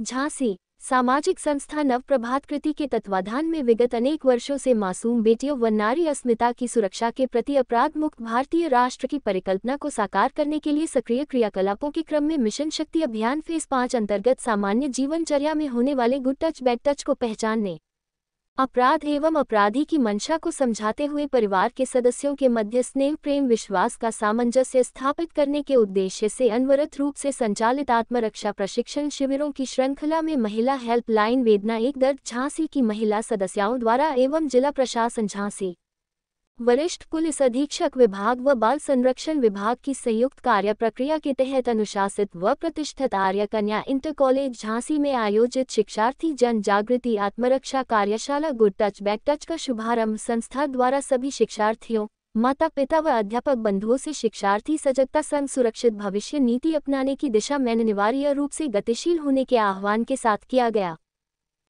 झांसी, सामाजिक संस्था नव प्रभात कृति के तत्वाधान में विगत अनेक वर्षों से मासूम बेटियों व नारी अस्मिता की सुरक्षा के प्रति अपराध मुक्त भारतीय राष्ट्र की परिकल्पना को साकार करने के लिए सक्रिय क्रियाकलापों के क्रम में मिशन शक्ति अभियान फ़ेज़ पाँच अंतर्गत सामान्य जीवनचर्या में होने वाले गुड टच, बैड टच को पहचानने। अपराध एवं अपराधी की मंशा को समझाते हुए परिवार के सदस्यों के मध्य स्नेह, प्रेम, विश्वास का सामंजस्य स्थापित करने के उद्देश्य से अनवरत रूप से संचालित आत्मरक्षा प्रशिक्षण शिविरों की श्रृंखला में महिला हेल्पलाइन वेदना एक दर्द झांसी की महिला सदस्यों द्वारा एवं जिला प्रशासन झांसी। वरिष्ठ पुलिस अधीक्षक विभाग व बाल संरक्षण विभाग की संयुक्त कार्य प्रक्रिया के तहत अनुशासित व प्रतिष्ठित आर्य कन्या इंटर कॉलेज झांसी में आयोजित शिक्षार्थी जन जागृति आत्मरक्षा कार्यशाला गुड टच बैक टच का शुभारंभ संस्था द्वारा सभी शिक्षार्थियों माता पिता व अध्यापक बंधुओं से शिक्षार्थी सजगता संघ सुरक्षित भविष्य नीति अपनाने की दिशा में अनिवार्य रूप से गतिशील होने के आह्वान के साथ किया गया।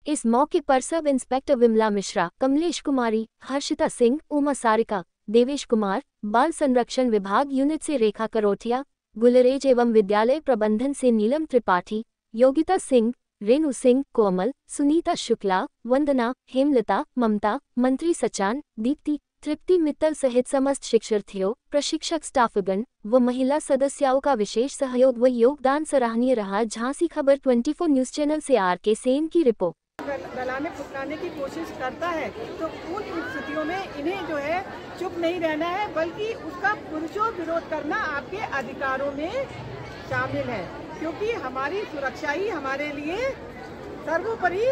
इस मौके पर सब इंस्पेक्टर विमला मिश्रा, कमलेश कुमारी, हर्षिता सिंह, उमा सारिका, देवेश कुमार, बाल संरक्षण विभाग यूनिट से रेखा करोटिया गुलरेज एवं विद्यालय प्रबंधन से नीलम त्रिपाठी, योगिता सिंह, रेणु सिंह, कोमल, सुनीता शुक्ला, वंदना, हेमलता, ममता, मंत्री सचान, दीप्ति, तृप्ति मित्तल सहित समस्त शिक्षार्थियों, प्रशिक्षक स्टाफगण व महिला सदस्यों का विशेष सहयोग व योगदान सराहनीय रहा। झांसी खबर 24 न्यूज़ चैनल से आर के सेन की रिपोर्ट। गलाने फुसलाने की कोशिश करता है तो उन स्थितियों में इन्हें जो है चुप नहीं रहना है, बल्कि उसका पुरजोर विरोध करना आपके अधिकारों में शामिल है, क्योंकि हमारी सुरक्षा ही हमारे लिए सर्वोपरि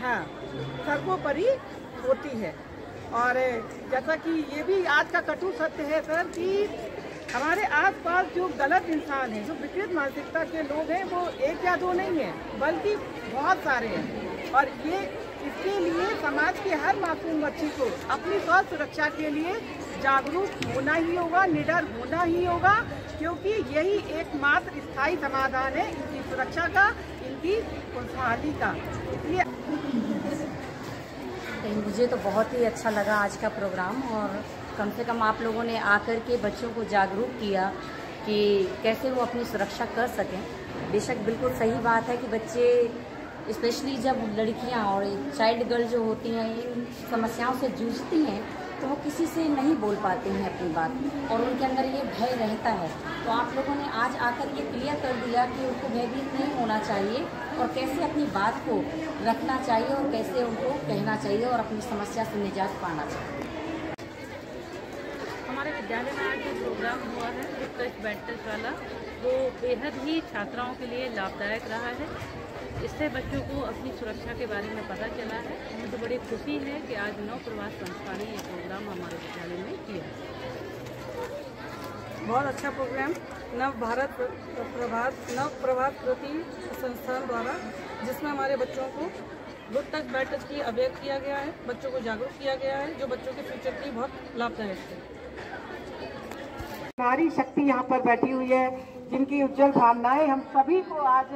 हाँ सर्वोपरि होती है। और जैसा कि ये भी आज का कटु सत्य है, सर, कि हमारे आसपास जो गलत इंसान हैं, जो विकृत मानसिकता के लोग हैं, वो एक या दो नहीं है, बल्कि बहुत सारे हैं। और ये इसके लिए समाज के हर मासूम बच्ची को अपनी स्वास्थ्य सुरक्षा के लिए जागरूक होना ही होगा, निडर होना ही होगा, क्योंकि यही एकमात्र स्थायी समाधान है इनकी सुरक्षा का, इनकी खुशहाली का। इसलिए मुझे तो बहुत ही अच्छा लगा आज का प्रोग्राम और कम से कम आप लोगों ने आकर के बच्चों को जागरूक किया कि कैसे वो अपनी सुरक्षा कर सकें। बेशक बिल्कुल सही बात है कि बच्चे स्पेशली जब लड़कियाँ और चाइल्ड गर्ल जो होती हैं, इन समस्याओं से जूझती हैं तो वो किसी से नहीं बोल पाते हैं अपनी बात। और उनके अंदर ये भय रहता है। तो आप लोगों ने आज आकर ये क्लियर कर दिया कि उनको भयभीत नहीं होना चाहिए और कैसे अपनी बात को रखना चाहिए और कैसे उनको कहना चाहिए और अपनी समस्या से निजात पाना चाहिए। हमारे विद्यालय में आज जो प्रोग्राम हुआ है बैड टच वाला, वो बेहद ही छात्राओं के लिए लाभदायक रहा है। इससे बच्चों को अपनी सुरक्षा के बारे में पता चला है। मुझे तो बड़ी खुशी है कि आज नव प्रवास संस्था ने ये प्रोग्राम हमारे विद्यालय में किया बहुत अच्छा प्रोग्राम नव भारत प्रभात, नव प्रभात प्रति संस्थान द्वारा, जिसमें हमारे बच्चों को गुड बैड टच की अवेयर किया गया है, बच्चों को जागरूक किया गया है, जो बच्चों के फ्यूचर के लिए बहुत लाभदायक है। नारी शक्ति यहाँ पर बैठी हुई है, जिनकी उज्जवल भावनाएँ हम सभी को आज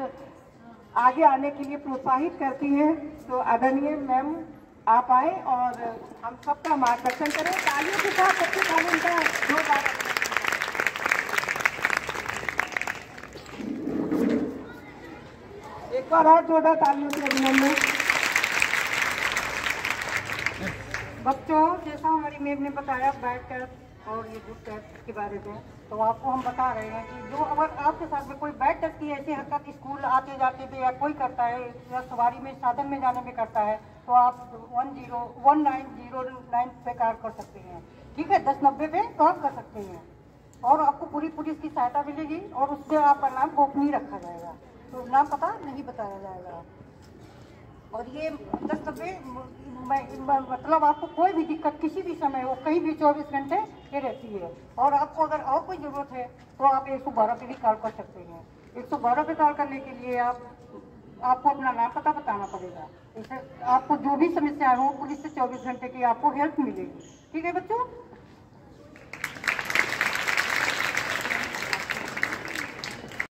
आगे आने के लिए प्रोत्साहित करती हैं। तो आदरणीय मैम, आप आए और हम सबका मार्गदर्शन करें। तालियों के साथ सबसे पहले उनका जोरदार एक बार और जोरदार तालियों से अभिनंदन। बच्चों, जैसा हमारी मैम ने बताया बैठ कर और ये गुड टच के बारे में। तो आपको हम बता रहे हैं कि जो अगर आपके साथ में कोई बैड टच की ऐसी हरकत स्कूल आते जाते पे या कोई करता है, या सवारी में, साधन में जाने में करता है तो आप one zero one nine zero nine पे कार कर सकते हैं। ठीक है? दस नब्बे पे कॉल कर सकते हैं। और आपको पूरी पुलिस की सहायता मिलेगी और उससे आपका नाम गोपनीय रखा जाएगा। तो नाम पता? नहीं बताया जाएगा। और ये दस नब्बे मतलब आपको कोई भी दिक्कत, किसी भी समय हो, कहीं भी चौबीस घंटे ये रहती है। और आपको अगर और कोई ज़रूरत है तो आप एक सौ बारह पे भी कॉल कर सकते हैं। एक सौ बारह पे कॉल करने के लिए आप, आपको अपना नाम पता बताना पड़ेगा। इसे, आपको जो भी समस्या हो, पुलिस से चौबीस घंटे की आपको हेल्प मिलेगी। ठीक है बच्चों?